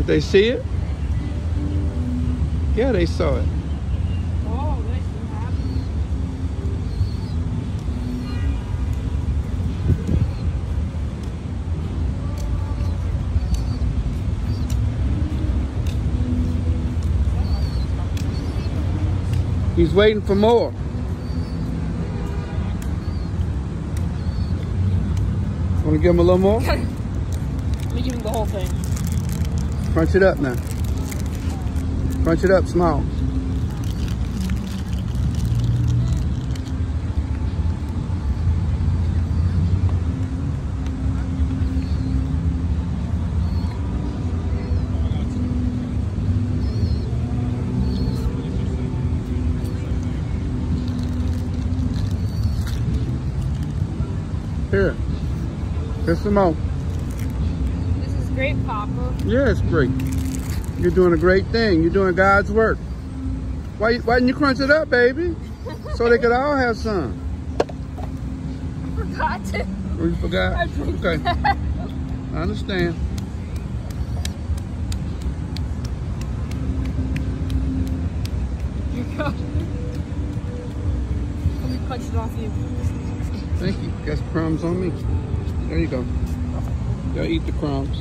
Did they see it? Yeah, they saw it. He's waiting for more. Want to give him a little more? Let me give him the whole thing. Crunch it up now. Crunch it up small. Here. Here's some more. Great, Papa. Yeah, it's great. You're doing a great thing. You're doing God's work. Why, why didn't you crunch it up, baby? So they could all have some. Forgot to. Oh, you forgot? I. Okay. I understand. Here you go. Let me punch it off you. Thank you. Got some crumbs on me. There you go. Go eat the crumbs.